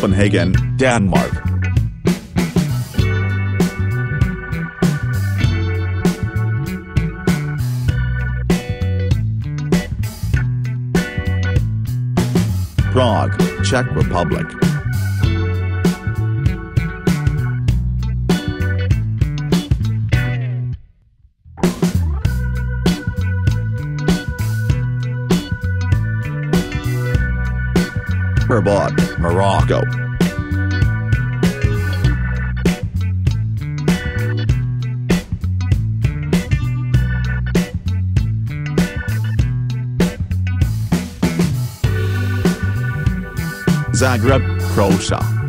Copenhagen, Denmark. Prague, Czech Republic. Rabat, Morocco. Zagreb, Croatia.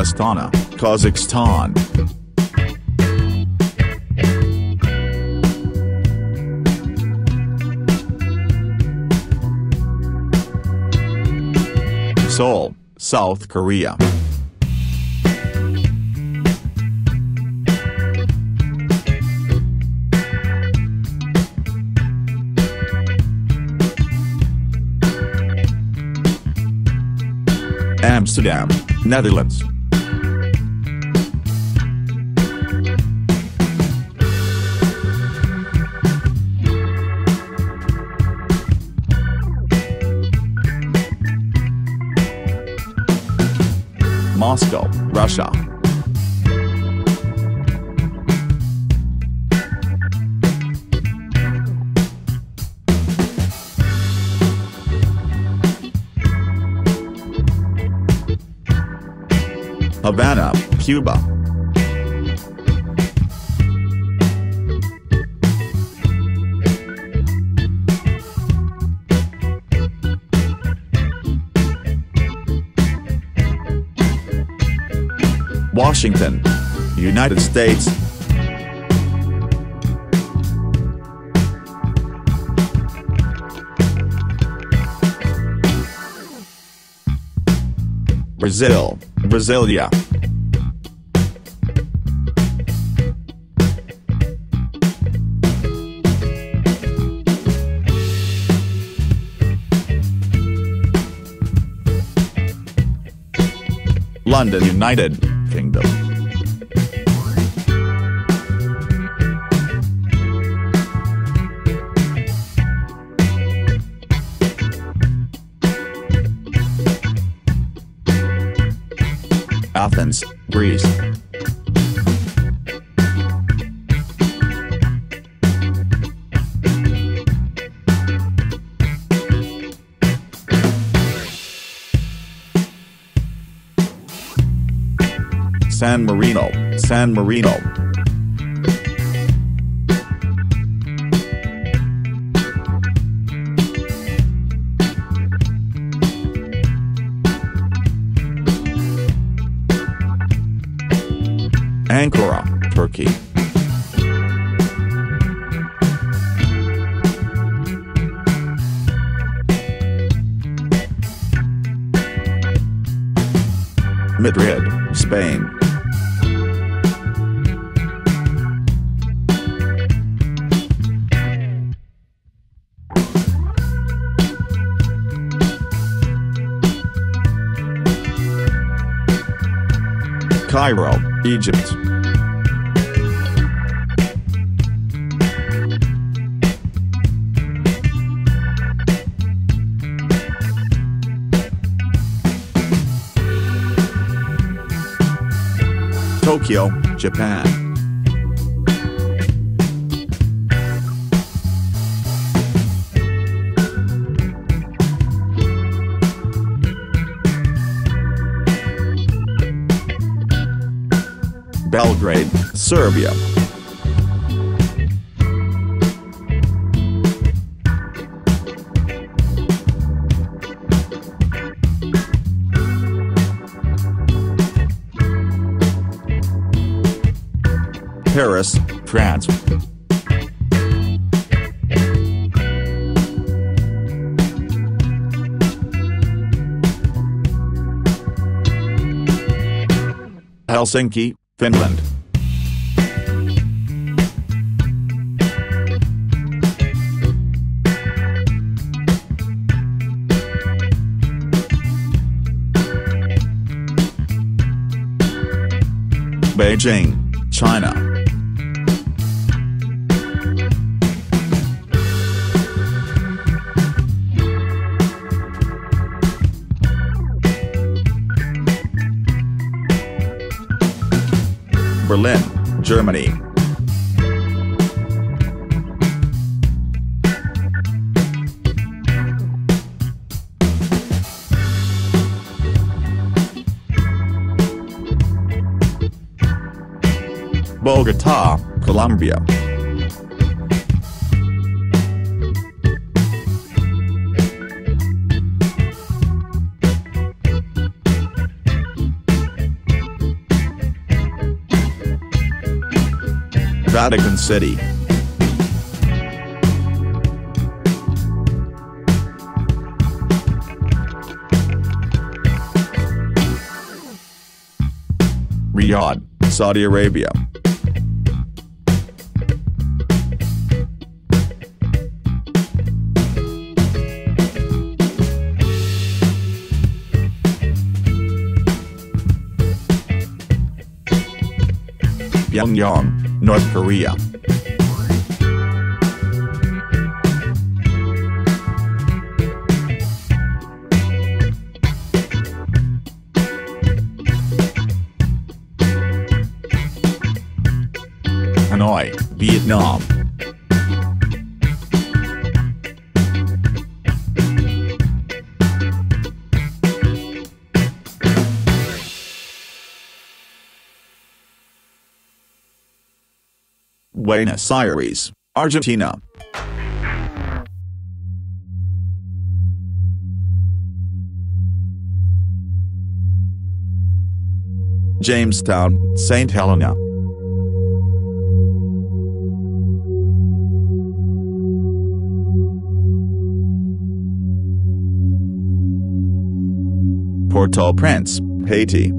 Astana, Kazakhstan. Seoul, South Korea. Amsterdam, Netherlands. Moscow, Russia. Havana, Cuba. Washington, United States. Brazil, Brasilia. London, United San Marino, San Marino. Cairo, Egypt. Tokyo, Japan. Serbia. Paris, France. Helsinki, Finland. Beijing, China. Berlin, Germany. Bogota, Colombia. Vatican City. Riyadh, Saudi Arabia. Pyongyang, North Korea. Hanoi, Vietnam. Buenos Aires, Argentina. Jamestown, St. Helena. Port-au-Prince, Haiti.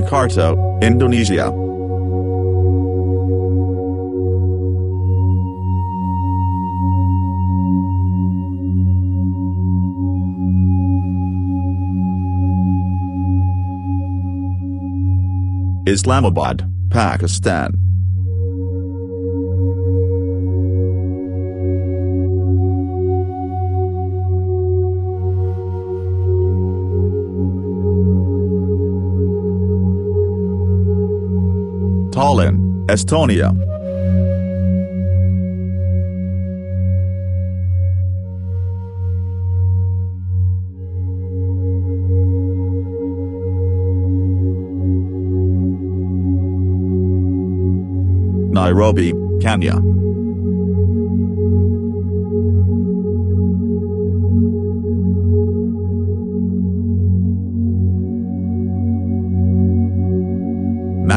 Jakarta, Indonesia. Islamabad, Pakistan. Tallinn, Estonia. Nairobi, Kenya.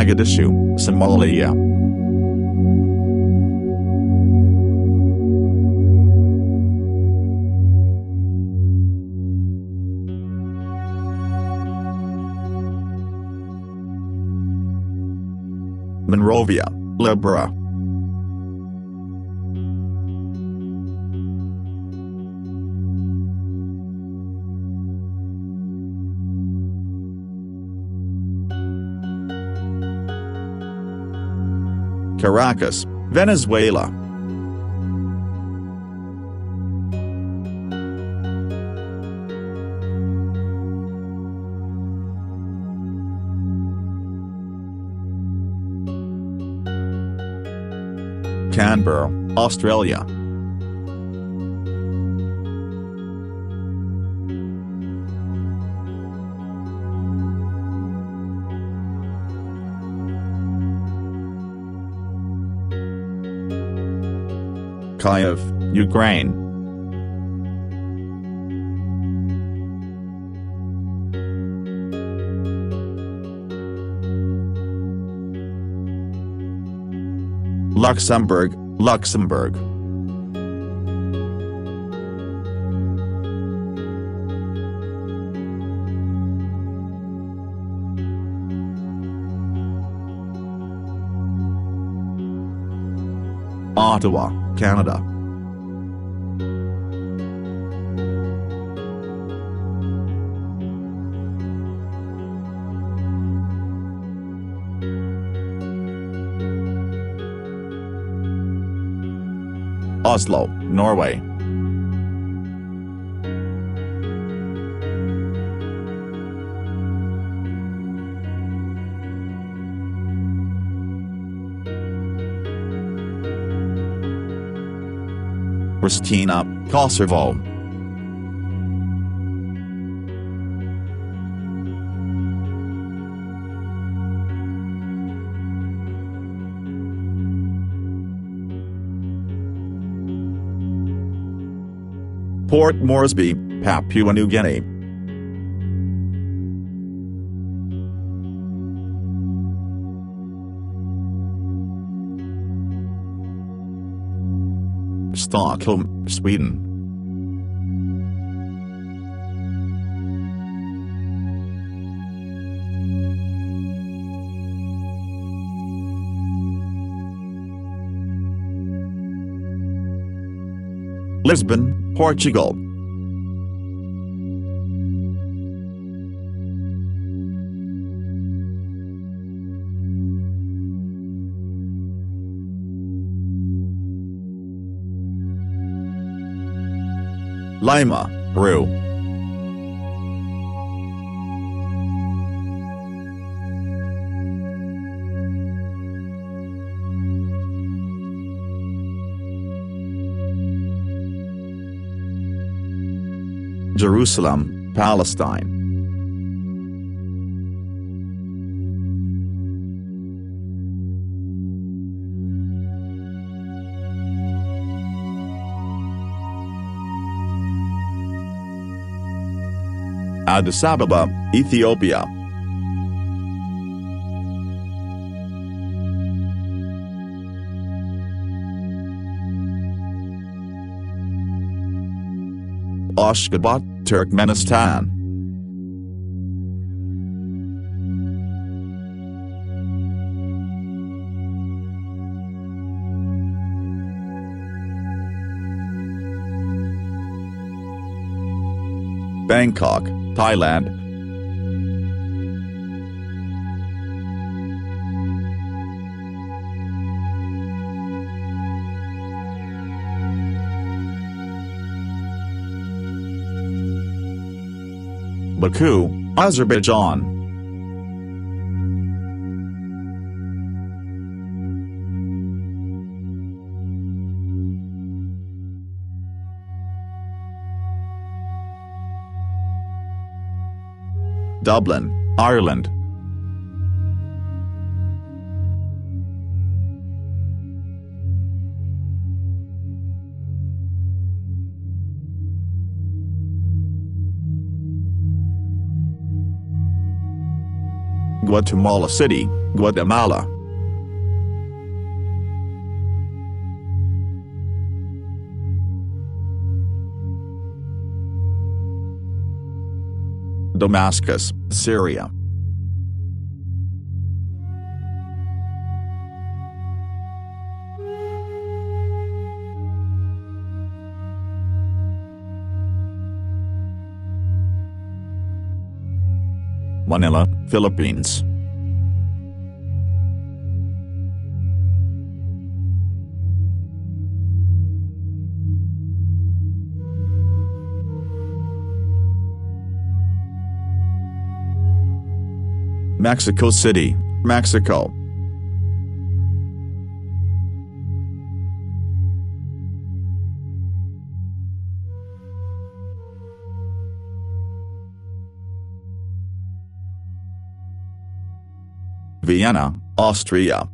Mogadishu, Somalia. Uh, Monrovia, Liberia. Caracas, Venezuela. Canberra, Australia. Kyiv, Ukraine. Luxembourg, Luxembourg. Ottawa, Canada. Oslo, Norway. Pristina, uh, Kosovo. Port Moresby, Papua New Guinea. Stockholm, Sweden. Lisbon, Portugal. Lima, Peru. Jerusalem, Palestine. Addis Ababa, Ethiopia. Ashgabat, Turkmenistan. Bangkok, Thailand. Baku, Azerbaijan. Dublin, Ireland. Guatemala City, Guatemala. Damascus, Syria. Manila, Philippines. Mexico City, Mexico. Vienna, Austria.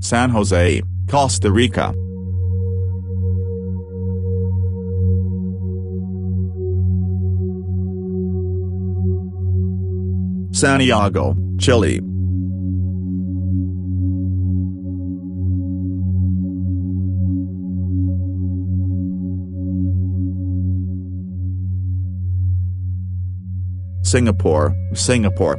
San Jose, Costa Rica. Santiago, Chile. Singapore, Singapore.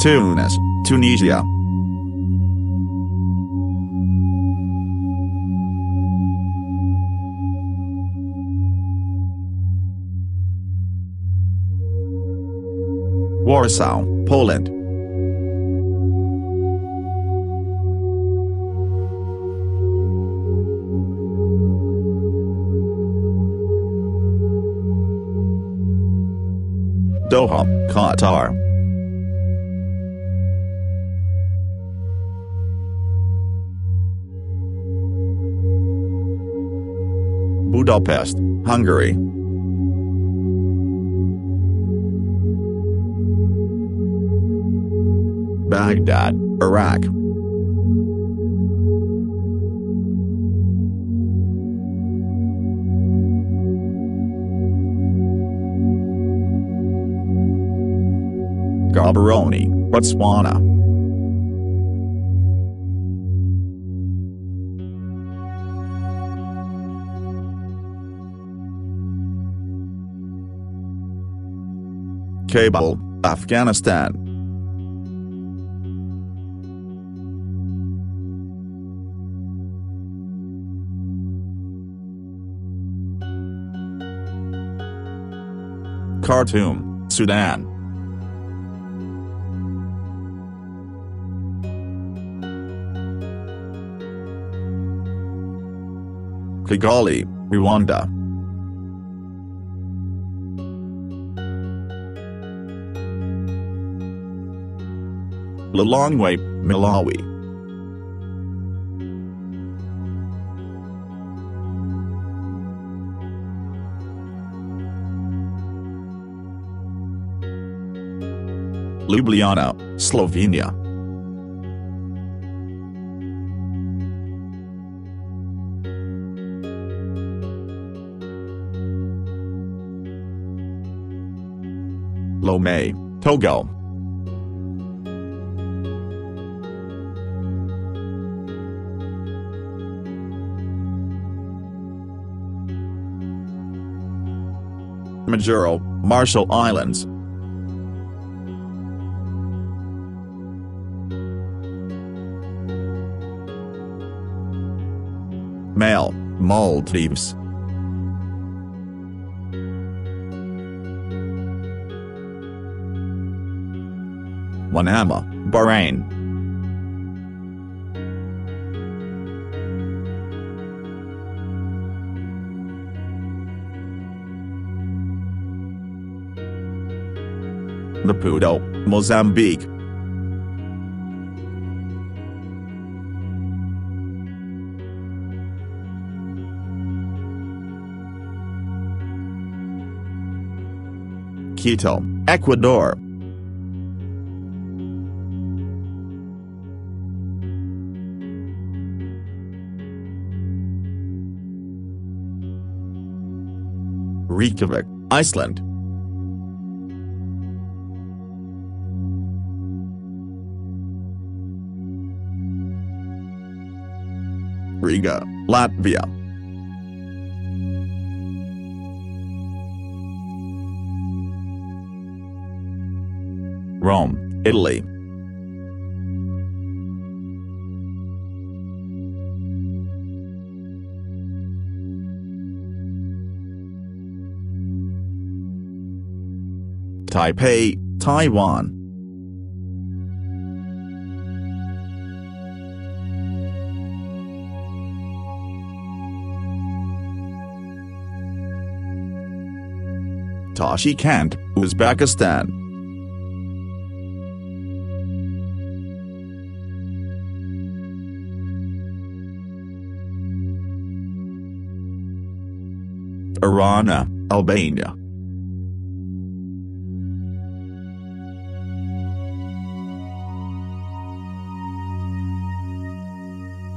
Tunis, Tunisia. Warsaw, Poland. Doha, Qatar. Budapest, Hungary. Baghdad, Iraq. Gaborone, Botswana. Kabul, Afghanistan. Khartoum, Sudan. Kigali, Rwanda. Lilongwe, Malawi. Ljubljana, Slovenia. Lomé, Togo. Majuro, Marshall Islands. Maldives. Manama, Bahrain. Maputo, Mozambique. Quito, Ecuador. Reykjavik, Iceland. Riga, Latvia. Rome, Italy. Taipei, Taiwan. Tashkent, Uzbekistan. Tirana, Albania.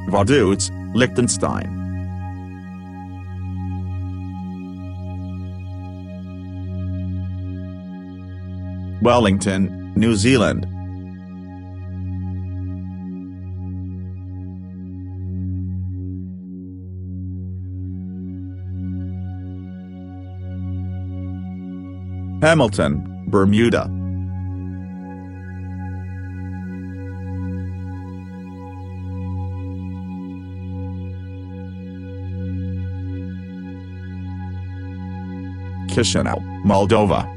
Vaduz, Liechtenstein. Wellington, New Zealand. Hamilton, Bermuda. Chisinau, Moldova.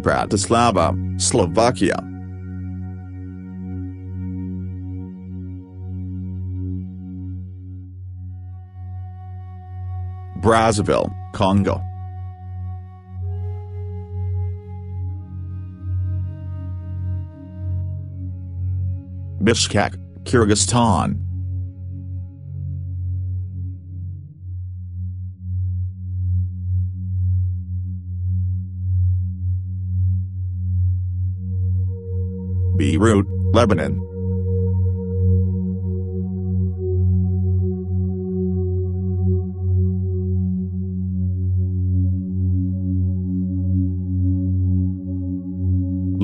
Bratislava, Slovakia. Brazzaville, Congo. Bishkek, Kyrgyzstan. Beirut, Lebanon.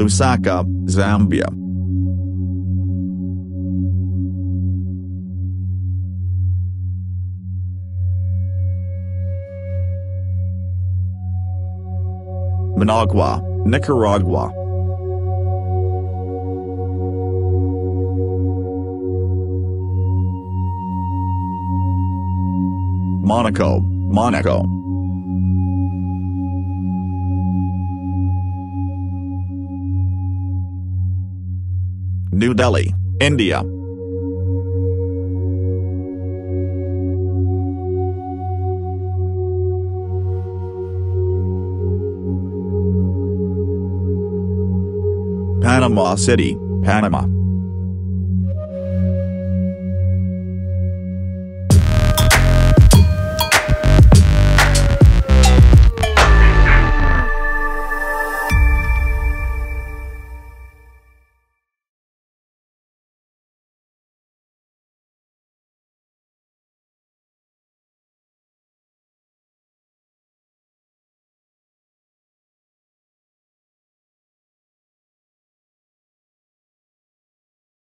Lusaka, Zambia. Managua, Nicaragua. Monaco, Monaco. New Delhi, India. Panama City, Panama.